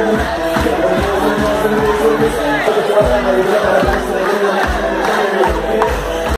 Amen.